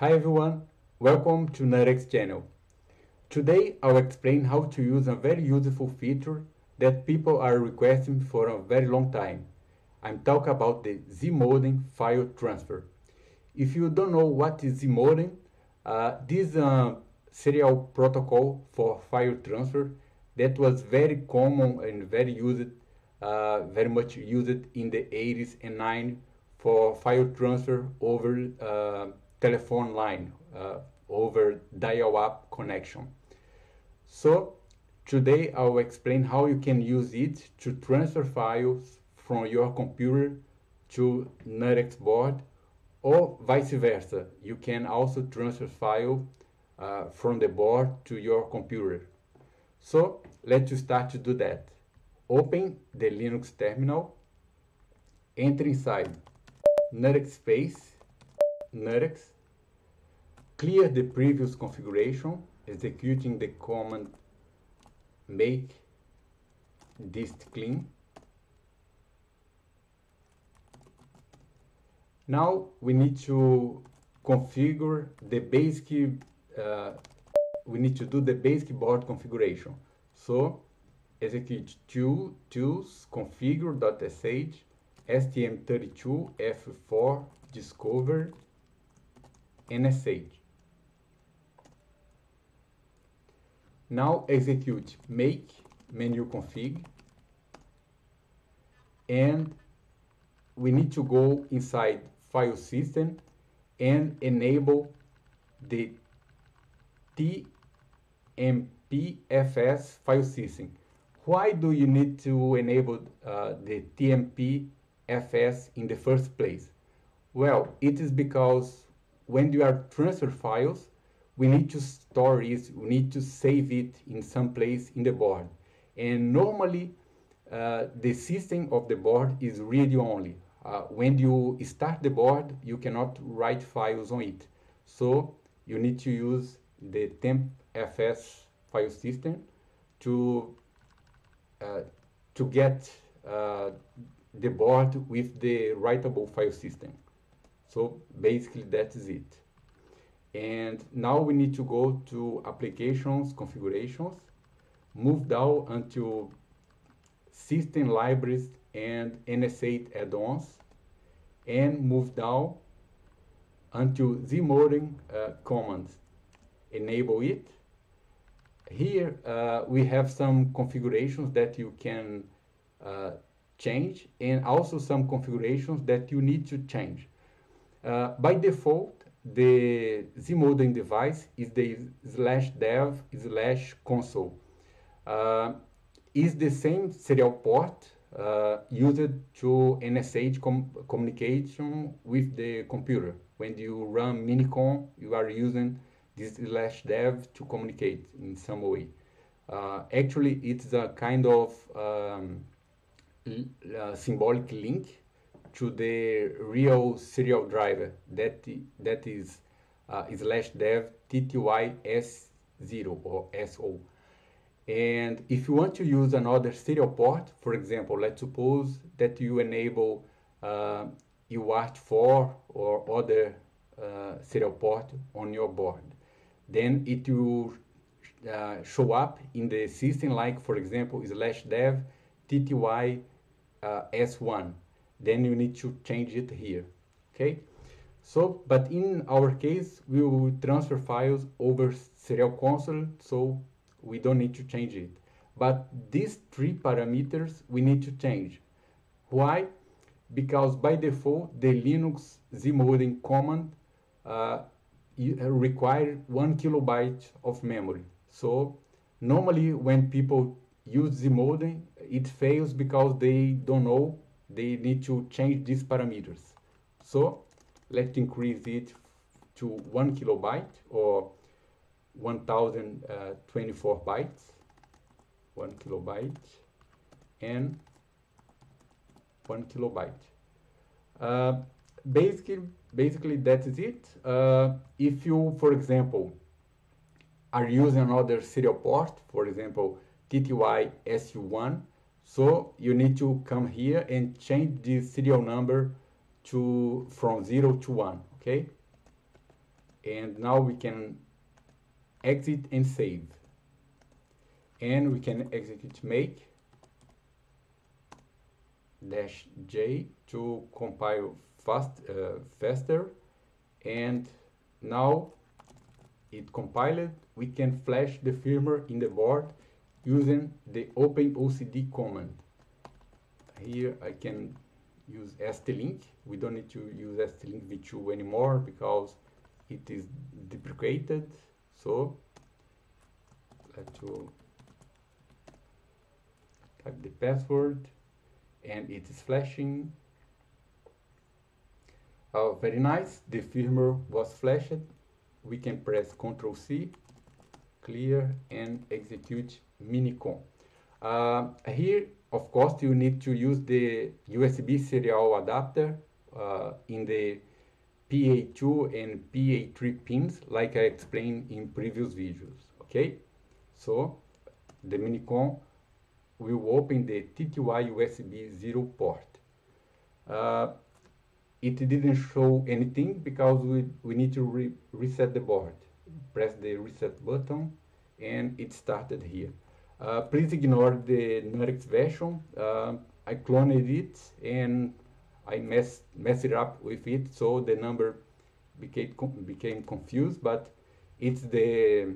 Hi everyone, welcome to NuttX channel. Today I'll explain how to use a very useful feature that people are requesting for a very long time. I'm talking about the Zmodem file transfer. If you don't know what is Zmodem, uh, this is a serial protocol for file transfer that was very common and very used, uh, very much used in the 80s and 90s for file transfer over uh, telephone line, uh, over dial-up connection. So today I'll explain how you can use it to transfer files from your computer to NuttX board or vice versa. You can also transfer file uh, from the board to your computer. So let's start to do that. Open the Linux terminal, enter inside NuttX space, NuttX, clear the previous configuration, executing the command make dist clean. Now we need to configure the basic, uh, we need to do the basic board configuration. So execute tool, tools configure.sh STM32 F4 discover NSH. Now execute make menu config and we need to go inside file system and enable the TMPFS file system. Why do you need to enable uh, the TMPFS in the first place? Well, it is because when you are transfer files, we need to store it, we need to save it in some place in the board. And normally, uh, the system of the board is read only. Uh, when you start the board, you cannot write files on it. So you need to use the tempfs file system to uh, to get uh, the board with the writable file system. So basically that is it. And now we need to go to applications, configurations, move down until system libraries and NSH add-ons, and move down until Zmodem uh, commands. Enable it. Here uh, we have some configurations that you can uh, change and also some configurations that you need to change. Uh, by default, the Zmodem device is the slash dev slash console. Uh, is the same serial port uh, used to NSH com communication with the computer. When you run Minicom, you are using this slash dev to communicate in some way. Uh, actually, it's a kind of um, uh, symbolic link to the real serial driver. That that is uh, slash dev tty s0 or so and if you want to use another serial port for example let's suppose that you enable uh, UART4 or other uh, serial port on your board. Then it will uh, show up in the system like for example slash dev tty uh, s1 then you need to change it here okay? So but in our case we will transfer files over serial console so we don't need to change it. But these three parameters we need to change. Why? Because by default the linux zmodem command uh, require one kilobyte of memory. So normally when people use zmodem it fails because they don't know they need to change these parameters. So let's increase it to one kilobyte or 1024 bytes, one kilobyte and one kilobyte. Uh, basically, basically that is it. Uh, if you, for example, are using another serial port, for example, TTY SU1, so you need to come here and change the serial number to from 0 to 1, okay? and now we can exit and save. And we can execute make dash j to compile fast uh, faster. And now it compiled. We can flash the firmware in the board using the OpenOCD command. Here I can use ST-Link we don't need to use ST-Link v2 anymore because it is deprecated. So let's type the password and it is flashing. Oh very nice. The firmware was flashed. We can press ctrl c clear and execute minicom uh, here of course you need to use the usb serial adapter uh, in the PA2 and PA3 pins like I explained in previous videos okay? So the minicom will open the TTY USB 0 port. Uh, it didn't show anything because we, we need to re reset the board. Press the reset button and it started here please ignore the NuttX version. Uh, I cloned it and I messed, it up with it so the number became, became confused but it's the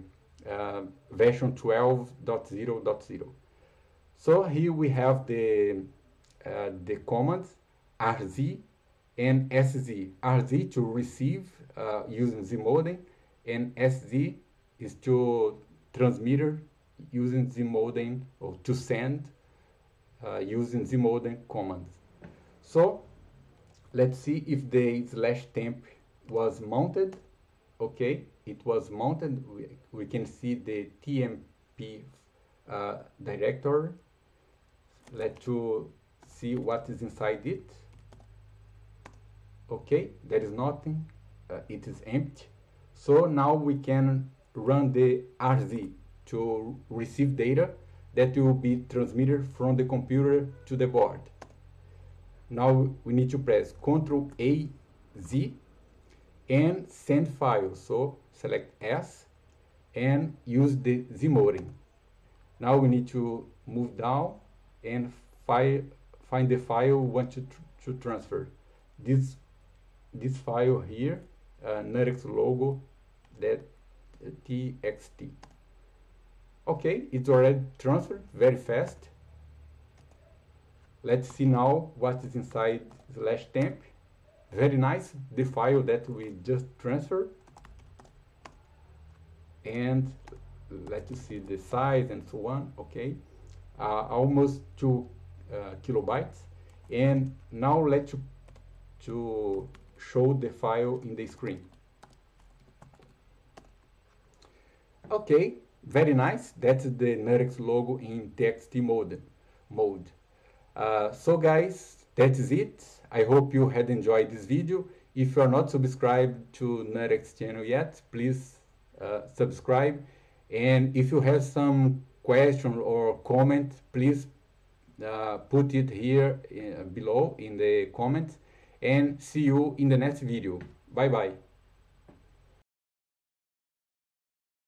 uh, version 12.0.0 so here we have the uh, the commands rz and sz rz to receive uh, using z modem and sz is to transmitter using the modem or to send uh, using the modem commands. So let's see if the slash temp was mounted. Okay it was mounted. We, we can see the tmp uh, directory let's to see what is inside it. Okay there is nothing. Uh, it is empty. So now we can run the rz to receive data that will be transmitted from the computer to the board now we need to press Ctrl A Z and send file. So select S and use the Z. Now we need to move down and fi find the file we want to, tr to transfer. This this file here, uh, logo, that uh, txt. Okay, it's already transferred very fast. Let's see now what is inside slash temp. Very nice, the file that we just transferred. And let's see the size and so on, okay. Uh, almost two uh, kilobytes. And now let's to show the file in the screen. Okay, very nice. That's the NuttX logo in TXT mode. mode. Uh, so guys, that is it. I hope you had enjoyed this video. If you are not subscribed to NuttX channel yet, please uh, subscribe. And if you have some question or comment, please uh, put it here uh, below in the comments. And see you in the next video. Bye bye.